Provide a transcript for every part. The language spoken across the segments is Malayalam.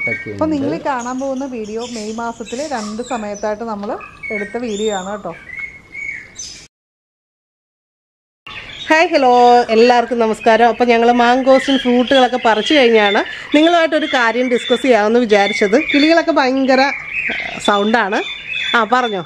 ഫ്രൂട്ടൊക്കെ അപ്പോൾ നിങ്ങൾ കാണാൻ പോകുന്ന വീഡിയോ മെയ് മാസത്തിൽ രണ്ട് സമയത്തായിട്ട് നമ്മൾ എടുത്ത വീഡിയോ ആണ് കേട്ടോ. Hi hello. എല്ലാവർക്കും നമസ്കാരം. അപ്പോൾ ഞങ്ങൾ മാങ്കോസും ഫ്രൂട്ടുകളൊക്കെ പറിച്ചു കഴിഞ്ഞാണ് നിങ്ങളുമായിട്ടൊരു കാര്യം ഡിസ്കസ് ചെയ്യാമെന്ന് വിചാരിച്ചത്. കിളികളൊക്കെ ഭയങ്കര സൗണ്ടാണ് ആ പറഞ്ഞോ.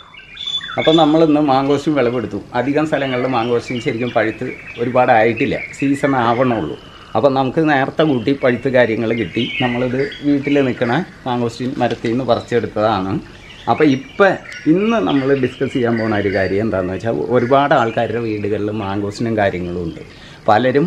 അപ്പം നമ്മളിന്ന് മാങ്കോസും വിളവെടുത്തു. അധികം സ്ഥലങ്ങളിൽ മാങ്കോസും ശരിക്കും പഴുത്ത് ഒരുപാട് ആയിട്ടില്ല സീസൺ ആവണുള്ളൂ അപ്പം നമുക്ക് നേരത്തെ കൂട്ടി പഴുത്ത് കാര്യങ്ങൾ കിട്ടി. നമ്മളിത് വീട്ടിൽ നിൽക്കണ മാങ്കോസ്റ്റിൻ മരത്തിൽ നിന്ന് പറിച്ചെടുത്തതാണ്. അപ്പോൾ ഇപ്പം ഇന്ന് നമ്മൾ ഡിസ്കസ് ചെയ്യാൻ പോകുന്ന ഒരു കാര്യം എന്താണെന്ന് വെച്ചാൽ ഒരുപാട് ആൾക്കാരുടെ വീടുകളിൽ മാങ്കോസ്റ്റിനും കാര്യങ്ങളും ഉണ്ട്. പലരും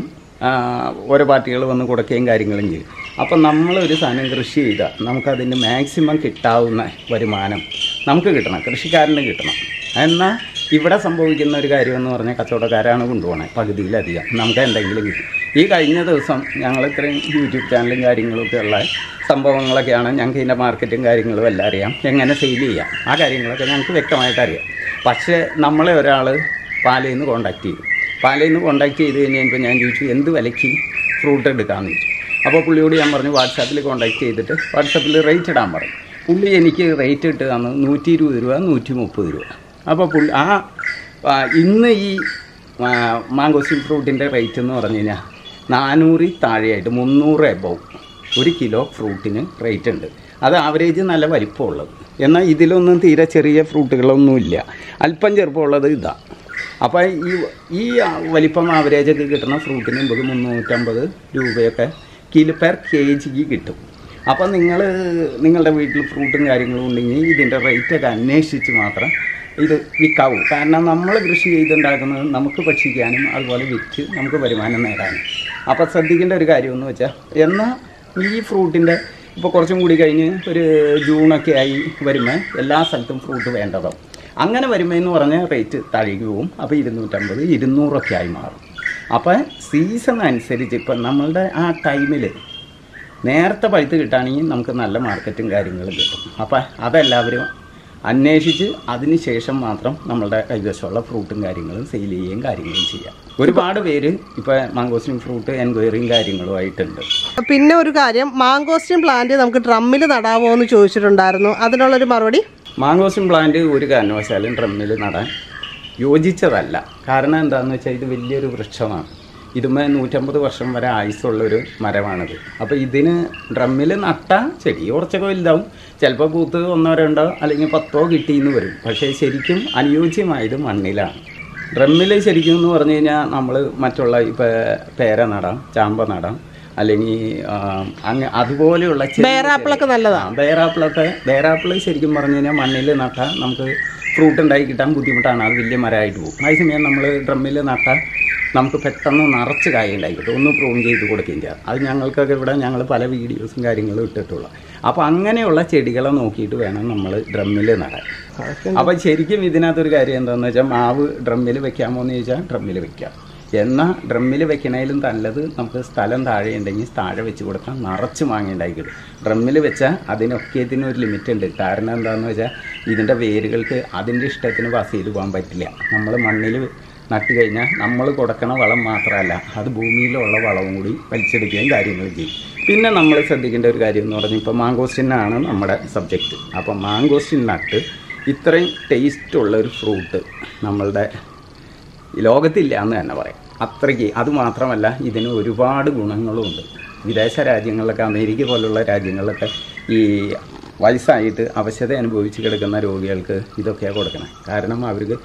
ഓരോ പാർട്ടികൾ വന്ന് കൊടുക്കുകയും കാര്യങ്ങളും ചെയ്യും. അപ്പം നമ്മളൊരു സാധനം കൃഷി ചെയ്താൽ നമുക്കതിന്റെ മാക്സിമം കിട്ടാവുന്ന വരുമാനം നമുക്ക് കിട്ടണം. കൃഷിക്കാരന് കിട്ടണം. എന്നാൽ ഇവിടെ സംഭവിക്കുന്ന ഒരു കാര്യമെന്ന് പറഞ്ഞാൽ കച്ചവടക്കാരാണ് കൊണ്ടുപോകണേ പകുതിയിലധികം. നമുക്ക് എന്തെങ്കിലും കിട്ടും. ഈ കഴിഞ്ഞ ദിവസം ഞങ്ങൾ ഇത്രയും യൂട്യൂബ് ചാനലും കാര്യങ്ങളൊക്കെ ഉള്ള സംഭവങ്ങളൊക്കെയാണ് ഞങ്ങൾക്ക് ഇതിന്റെ മാർക്കറ്റും കാര്യങ്ങളും എല്ലാം അറിയാം. എങ്ങനെ സെയിൽ ചെയ്യാം. ആ കാര്യങ്ങളൊക്കെ ഞങ്ങൾക്ക് വ്യക്തമായിട്ട് അറിയാം. പക്ഷേ നമ്മളെ ഒരാൾ പാലയിൽ നിന്ന് കോണ്ടാക്ട് ചെയ്തു. പാലയിൽ നിന്ന് കോണ്ടാക്ട് ചെയ്ത് കഴിഞ്ഞപ്പോൾ ഞാൻ ചോദിച്ചു എന്ത് വിലയ്ക്ക് ഫ്രൂട്ട് എടുക്കാമെന്ന് ചോദിച്ചു. അപ്പോൾ പുള്ളിയോട് ഞാൻ പറഞ്ഞു വാട്സാപ്പിൽ കോണ്ടാക്ട് ചെയ്തിട്ട് വാട്സാപ്പിൽ റേറ്റ് ഇടാൻ പറഞ്ഞു പുള്ളി എനിക്ക് റേറ്റ് ഇട്ട് തന്നു നൂറ്റി ഇരുപത് രൂപ നൂറ്റി മുപ്പത് രൂപ. അപ്പോൾ പുള്ളി ആ ഇന്ന് ഈ മാംഗോ സിൽ ഫ്രൂട്ടിന്റെ റേറ്റ് എന്ന് പറഞ്ഞു കഴിഞ്ഞാൽ നാനൂറിൽ താഴെയായിട്ട് മുന്നൂറ് എബവ്. ഒരു കിലോ ഫ്രൂട്ടിന് റേറ്റ് ഉണ്ട്. അത് ആവറേജ് നല്ല വലിപ്പമുള്ളത്. എന്നാൽ ഇതിലൊന്നും തീരെ ചെറിയ ഫ്രൂട്ടുകളൊന്നുമില്ല. അല്പം ചെറുപ്പമുള്ളത് ഇതാ. അപ്പോൾ ഈ ഈ വലിപ്പം ആവറേജൊക്കെ കിട്ടുന്ന ഫ്രൂട്ടിന് എൺപത് മുന്നൂറ്റമ്പത് രൂപയൊക്കെ കിലോ പെർ കെ ജിക്ക് കിട്ടും. അപ്പോൾ നിങ്ങൾ നിങ്ങളുടെ വീട്ടിൽ ഫ്രൂട്ടും കാര്യങ്ങളും ഉണ്ടെങ്കിൽ ഇതിന്റെ റേറ്റൊക്കെ അന്വേഷിച്ച് മാത്രം ഇത് വിൽക്കാവൂ കാരണം നമ്മൾ കൃഷി ചെയ്തുണ്ടാക്കുന്നത് നമുക്ക് ഭക്ഷിക്കാനും അതുപോലെ വിറ്റ് നമുക്ക് വരുമാനം നേടാനും. അപ്പോൾ ശ്രദ്ധിക്കേണ്ട ഒരു കാര്യമെന്ന് വെച്ചാൽ എന്നാൽ ഈ ഫ്രൂട്ടിന്റെ ഇപ്പോൾ കുറച്ചും കൂടി കഴിഞ്ഞ് ഒരു ജൂണൊക്കെ ആയി വരുമ്പോൾ എല്ലാ സ്ഥലത്തും ഫ്രൂട്ട് വേണ്ടതാവും. അങ്ങനെ വരുമ്പോൾ എന്ന് പറഞ്ഞാൽ റേറ്റ് താഴേക്ക് പോകും. അപ്പോൾ ഇരുന്നൂറ്റമ്പത് ഇരുന്നൂറൊക്കെ ആയി മാറും. അപ്പോൾ സീസൺ അനുസരിച്ച് ഇപ്പം നമ്മളുടെ ആ ടൈമിൽ നേരത്തെ പഴുത്ത് കിട്ടുകയാണെങ്കിൽ നമുക്ക് നല്ല മാർക്കറ്റും കാര്യങ്ങളും കിട്ടും. അപ്പോൾ അതെല്ലാവരും അന്വേഷിച്ച് അതിനുശേഷം മാത്രം നമ്മളുടെ കൈവശമുള്ള ഫ്രൂട്ടും കാര്യങ്ങളും സെയിൽ ചെയ്യുകയും കാര്യങ്ങളും ചെയ്യാം. ഒരുപാട് പേര് ഇപ്പൊ മാങ്കോസ്റ്റിൻ ഫ്രൂട്ട് എൻക്വയറിയും കാര്യങ്ങളും ആയിട്ടുണ്ട് പിന്നെ ഒരു കാര്യം മാങ്കോസ്റ്റിൻ പ്ലാന്റ് നമുക്ക് ഡ്രമ്മിൽ നടാവോ എന്ന് ചോദിച്ചിട്ടുണ്ടായിരുന്നു. അതിനുള്ള ഒരു മറുപടി? മാങ്കോസ്റ്റിൻ പ്ലാന്റ് ഒരു കാരണവശാലും ഡ്രമ്മിൽ നടാൻ യോജിച്ചതല്ല. കാരണം എന്താണെന്ന് വെച്ചാൽ ഇത് വലിയൊരു വൃക്ഷമാണ്. ഇതുമേ നൂറ്റമ്പത് വർഷം വരെ ആയുസ്സുള്ളൊരു മരമാണിത്. അപ്പോൾ ഇതിന് ഡ്രമ്മിൽ നട്ട ചെടി കുറച്ചൊക്കെ വലുതാവും. ചിലപ്പോൾ പൂത്ത് ഒന്നോ രണ്ടോ അല്ലെങ്കിൽ പത്തോ കിട്ടിയെന്ന് വരും. പക്ഷേ ശരിക്കും അനുയോജ്യമായത് മണ്ണിലാണ്. ഡ്രമ്മിൽ ശരിക്കും എന്ന് പറഞ്ഞു കഴിഞ്ഞാൽ നമ്മൾ മറ്റുള്ള ഇപ്പോൾ പേര നടാം ചാമ്പ നടാം അല്ലെങ്കിൽ അങ്ങ് അതുപോലെയുള്ള ബേറാപ്പിളൊക്കെ നല്ലതാണ് ബേറാപ്പിളൊക്കെ ബേറാപ്പിൾ ശരിക്കും പറഞ്ഞു കഴിഞ്ഞാൽ മണ്ണിൽ നട്ടാൽ നമുക്ക് ഫ്രൂട്ട് ഉണ്ടായി കിട്ടാൻ ബുദ്ധിമുട്ടാണ്. അത് വലിയ മരമായിട്ട് പോകും. അതേസമയം നമ്മൾ ഡ്രമ്മിൽ നട്ടാൽ നമുക്ക് പെട്ടെന്ന് നിറച്ച് കായ ഉണ്ടായി കിട്ടും ഒന്ന് പ്രൂൺ ചെയ്ത് കൊടുക്കുകയും ചെയ്യാം. അത് ഞങ്ങൾക്കൊക്കെ ഇവിടെ ഞങ്ങൾ പല വീഡിയോസും കാര്യങ്ങളും ഇട്ടിട്ടുള്ളൂ. അപ്പോൾ അങ്ങനെയുള്ള ചെടികളെ നോക്കിയിട്ട് വേണം നമ്മൾ ഡ്രമ്മിൽ നടാൻ. അപ്പോൾ ശരിക്കും ഇതിനകത്തൊരു കാര്യം എന്താണെന്ന് വെച്ചാൽ മാവ് ഡ്രമ്മിൽ വെക്കാമോ എന്ന് ചോദിച്ചാൽ ഡ്രമ്മിൽ വെക്കാം. എന്നാൽ ഡ്രമ്മിൽ വെക്കണേലും നല്ലത് നമുക്ക് സ്ഥലം താഴെ ഉണ്ടെങ്കിൽ താഴെ വെച്ച് കൊടുക്കാൻ നിറച്ച് മാങ്ങയുണ്ടായി കിട്ടും ഡ്രമ്മിൽ വെച്ചാൽ അതിനൊക്കെ ഇതിനൊരു ലിമിറ്റ് ഉണ്ട്. കാരണം എന്താണെന്ന് വെച്ചാൽ ഇതിന്റെ വേരുകൾക്ക് അതിന്റെ ഇഷ്ടത്തിന് പാസ് ചെയ്ത് പോകാൻ പറ്റില്ല. നമ്മൾ മണ്ണിൽ നട്ട് കഴിഞ്ഞാൽ നമ്മൾ കൊടുക്കണ വളം മാത്രമല്ല അത് ഭൂമിയിലുള്ള വളവും കൂടി വലിച്ചെടുക്കുകയും കാര്യങ്ങൾ ചെയ്യും. പിന്നെ നമ്മൾ ശ്രദ്ധിക്കേണ്ട ഒരു കാര്യം എന്ന് പറഞ്ഞാൽ ഇപ്പോൾ മാങ്കോസ്റ്റിനാണ് നമ്മുടെ സബ്ജക്റ്റ് അപ്പോൾ മാങ്കോസ്റ്റിൻ നട്ട് ഇത്രയും ടേസ്റ്റുള്ള ഒരു ഫ്രൂട്ട് നമ്മളുടെ ലോകത്തില്ല എന്ന് തന്നെ പറയാം. അത്രയ്ക്ക് അതുമാത്രമല്ല ഇതിന് ഒരുപാട് ഗുണങ്ങളുമുണ്ട് വിദേശ രാജ്യങ്ങളിലൊക്കെ അമേരിക്ക പോലുള്ള രാജ്യങ്ങളിലൊക്കെ ഈ വയസ്സായിട്ട് അവശത അനുഭവിച്ച് കിടക്കുന്ന രോഗികൾക്ക് ഇതൊക്കെയാണ് കൊടുക്കണം. കാരണം അവർക്ക്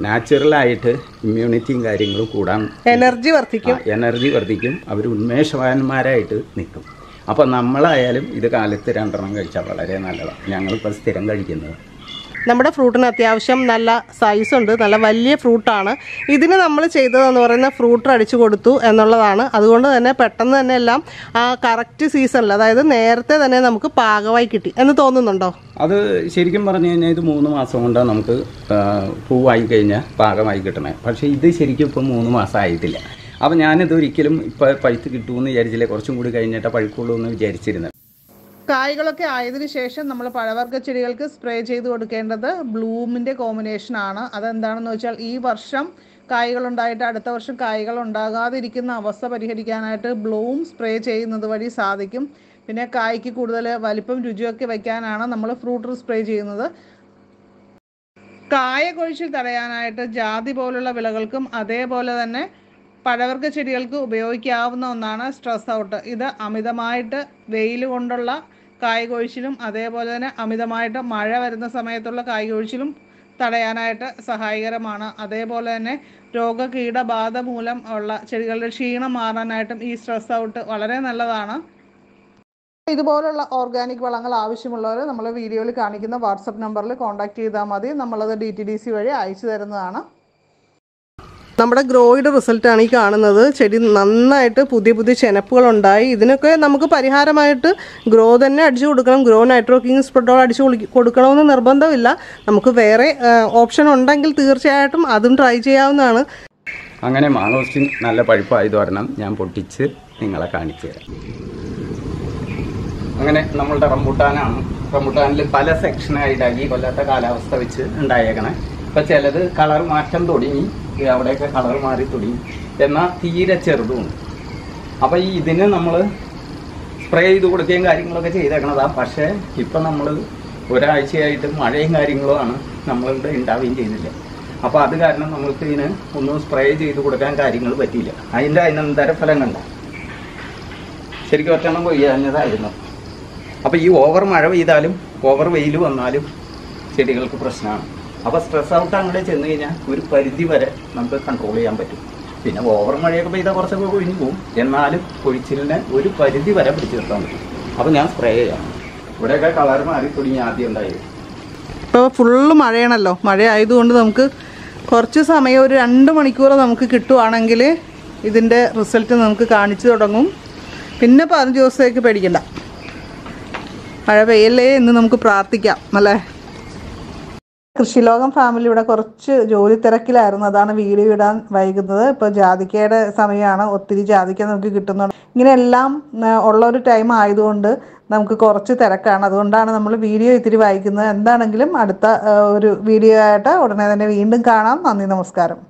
നാച്ചുറലായിട്ട് ഇമ്മ്യൂണിറ്റിയും കാര്യങ്ങളും കൂടാൻ എനർജി വർദ്ധിക്കും. എനർജി വർദ്ധിക്കും. അവർ ഉന്മേഷവാന്മാരായിട്ട് നിൽക്കും. അപ്പോൾ നമ്മളായാലും ഇത് കാലത്ത് രണ്ടെണ്ണം കഴിച്ചാൽ വളരെ നല്ലതാണ് ഞങ്ങളിപ്പോൾ സ്ഥിരം കഴിക്കുന്നത് നമ്മുടെ ഫ്രൂട്ടിന് അത്യാവശ്യം നല്ല സൈസ് ഉണ്ട് നല്ല വലിയ ഫ്രൂട്ടാണ്. ഇതിന് നമ്മൾ ചെയ്തതെന്ന് പറയുന്ന ഫ്രൂട്ട് അടിച്ചു കൊടുത്തു എന്നുള്ളതാണ്. അതുകൊണ്ട് തന്നെ പെട്ടെന്ന് തന്നെ എല്ലാം ആ കറക്റ്റ് സീസണിൽ അതായത് നേരത്തെ തന്നെ നമുക്ക് പാകമായി കിട്ടി. എന്ന് തോന്നുന്നുണ്ടോ? അത് ശരിക്കും പറഞ്ഞു കഴിഞ്ഞാൽ ഇത് മൂന്ന് മാസം കൊണ്ടാണ് നമുക്ക് പൂവായി കഴിഞ്ഞാൽ പാകമായി കിട്ടണേ. പക്ഷേ ഇത് ശരിക്കും ഇപ്പം മൂന്ന് മാസം ആയിട്ടില്ല. അപ്പോൾ ഞാനിത് ഒരിക്കലും ഇപ്പം പഴുത്ത് കിട്ടുമെന്ന് വിചാരിച്ചില്ല. കുറച്ചും കൂടി കഴിഞ്ഞിട്ട് പഴുക്കുള്ളൂ എന്ന് വിചാരിച്ചിരുന്നത്. കായ്കളൊക്കെ ആയതിനു ശേഷം നമ്മൾ പഴവർഗ ചെടികൾക്ക് സ്പ്രേ ചെയ്ത് കൊടുക്കേണ്ടത് ബ്ലൂമിന്റെ കോമ്പിനേഷനാണ് അതെന്താണെന്ന് വെച്ചാൽ ഈ വർഷം കായ്കളുണ്ടായിട്ട് അടുത്ത വർഷം കായ്കൾ ഉണ്ടാകാതിരിക്കുന്ന അവസ്ഥ പരിഹരിക്കാനായിട്ട് ബ്ലൂം സ്പ്രേ ചെയ്യുന്നത് വഴി സാധിക്കും. പിന്നെ കായ്ക്ക് കൂടുതൽ വലിപ്പം രുചിയൊക്കെ വയ്ക്കാനാണ് നമ്മൾ ഫ്രൂട്ട് സ്പ്രേ ചെയ്യുന്നത്. കായ കൊഴിച്ചിൽ തടയാനായിട്ട് ജാതി പോലുള്ള വിളകൾക്കും അതേപോലെ തന്നെ പഴവർഗ ചെടികൾക്ക് ഉപയോഗിക്കാവുന്ന ഒന്നാണ് സ്ട്രെസ് ഔട്ട് ഇത് അമിതമായിട്ട് വെയിൽ കൊണ്ടുള്ള കായ ഒഴിച്ചിലും അതേപോലെ തന്നെ അമിതമായിട്ട് മഴ വരുന്ന സമയത്തുള്ള കായിക ഒഴിച്ചിലും തടയാനായിട്ട് സഹായകരമാണ്. അതേപോലെ തന്നെ രോഗകീടബാധ മൂലം ഉള്ള ചെടികളുടെ ക്ഷീണം മാറാനായിട്ടും ഈ സ്ട്രെസ് ഔട്ട് വളരെ നല്ലതാണ്. ഇതുപോലുള്ള ഓർഗാനിക് വളങ്ങൾ ആവശ്യമുള്ളവർ നമ്മൾ വീഡിയോയിൽ കാണിക്കുന്ന വാട്സപ്പ് നമ്പറിൽ കോൺടാക്ട് ചെയ്താൽ മതി. നമ്മളത് ഡി ടി ഡി സി വഴി അയച്ചു തരുന്നതാണ്. നമ്മുടെ ഗ്രോയുടെ റിസൾട്ടാണ് ഈ കാണുന്നത്. ചെടി നന്നായിട്ട് പുതിയ പുതിയ ചെനപ്പുകളുണ്ടായി. ഇതിനൊക്കെ നമുക്ക് പരിഹാരമായിട്ട് ഗ്രോ തന്നെ അടിച്ചു കൊടുക്കണം. ഗ്രോ നൈട്രോക്കിങ് സ്പ്രെഡോൾ അടിച്ചു കൊടുക്ക- കൊടുക്കണമെന്ന് നിർബന്ധമില്ല. നമുക്ക് വേറെ ഓപ്ഷൻ ഉണ്ടെങ്കിൽ തീർച്ചയായിട്ടും അതും ട്രൈ ചെയ്യാവുന്നതാണ്. അങ്ങനെ മാങ്ങോസ്റ്റിൻ നല്ല പഴുപ്പായത് കാരണം ഞാൻ പൊട്ടിച്ച് നിങ്ങളെ കാണിച്ചു തരാം. അങ്ങനെ നമ്മളുടെ റംബൂട്ടാനാണ്. റംബൂട്ടാനിൽ പല സെക്ഷനായിട്ടാക്കി കൊല്ലത്തെ കാലാവസ്ഥ വെച്ച് ഉണ്ടായേക്കണേ. ഇപ്പം ചിലത് കളർ മാറ്റം തുടങ്ങി. അവിടെയൊക്കെ കളർ മാറി തുടങ്ങി എന്നാൽ തീരെ ചെറുതുമുണ്ട് അപ്പം ഈ ഇതിന് നമ്മൾ സ്പ്രേ ചെയ്ത് കൊടുക്കുകയും കാര്യങ്ങളൊക്കെ ചെയ്തേക്കണതാണ് പക്ഷേ ഇപ്പം നമ്മൾ ഒരാഴ്ചയായിട്ട് മഴയും കാര്യങ്ങളുമാണ് നമ്മളിവിടെ ഉണ്ടാവുകയും ചെയ്തില്ല അപ്പോൾ അത് കാരണം നമ്മൾക്ക് ഇതിന് ഒന്നും സ്പ്രേ ചെയ്ത് കൊടുക്കാൻ കാര്യങ്ങൾ പറ്റിയില്ല. അതിന്റെ അതിനെന്തര ഫലം കണ്ട. ശരിക്കും ഒറ്റണം കൊയ്യാഞ്ഞതായിരുന്നു. അപ്പോൾ ഈ ഓവർ മഴ പെയ്താലും ഓവർ വെയിൽ വന്നാലും ചെടികൾക്ക് പ്രശ്നമാണ്. അപ്പോൾ സ്ട്രെസ് ഔട്ട് അങ്ങോട്ട് ചെന്ന് കഴിഞ്ഞാൽ ഒരു പരിധി വരെ നമുക്ക് കൺട്രോൾ ചെയ്യാൻ പറ്റും. പിന്നെ ഓവർ മഴയൊക്കെ പെയ്താൽ കുറച്ചൊക്കെ കൊഴിഞ്ഞു പോകും എന്നാലും കൊഴിച്ചിലിനെ ഒരു പരിധി വരെ പിടിച്ചു നിർത്താൻ പറ്റും. അപ്പോൾ ഞാൻ സ്പ്രേ ചെയ്യാം. ഇവിടെയൊക്കെ കളർ മാറി തുടങ്ങി ആദ്യം ഉണ്ടായത് ഇപ്പോൾ ഫുള്ള് മഴയാണല്ലോ. മഴ ആയതുകൊണ്ട് നമുക്ക് കുറച്ച് സമയം ഒരു രണ്ട് മണിക്കൂർ നമുക്ക് കിട്ടുവാണെങ്കിൽ ഇതിന്റെ റിസൾട്ട് നമുക്ക് കാണിച്ചു തുടങ്ങും. പിന്നെ പതിനഞ്ച് ദിവസത്തേക്ക് പേടിക്കണ്ട. മഴ പെയ്യല്ലേ എന്ന് നമുക്ക് പ്രാർത്ഥിക്കാം. അല്ലേ? കൃഷിലോകം ഫാമിലി ഇവിടെ കുറച്ച് ജോലി തിരക്കിലായിരുന്നു. അതാണ് വീഡിയോ ഇടാൻ വൈകുന്നത്. ഇപ്പോൾ ജാതിക്കയുടെ സമയമാണ്. ഒത്തിരി ജാതിക്ക നമുക്ക് കിട്ടുന്നുണ്ട്. ഇങ്ങനെയെല്ലാം ഉള്ള ഒരു ടൈം ആയതുകൊണ്ട് നമുക്ക് കുറച്ച് തിരക്കാണ്. അതുകൊണ്ടാണ് നമ്മൾ വീഡിയോ ഇത്തിരി വായിക്കുന്നത് എന്താണെങ്കിലും അടുത്ത ഒരു വീഡിയോ ആയിട്ട് ഉടനെ തന്നെ വീണ്ടും കാണാം. നന്ദി നമസ്കാരം.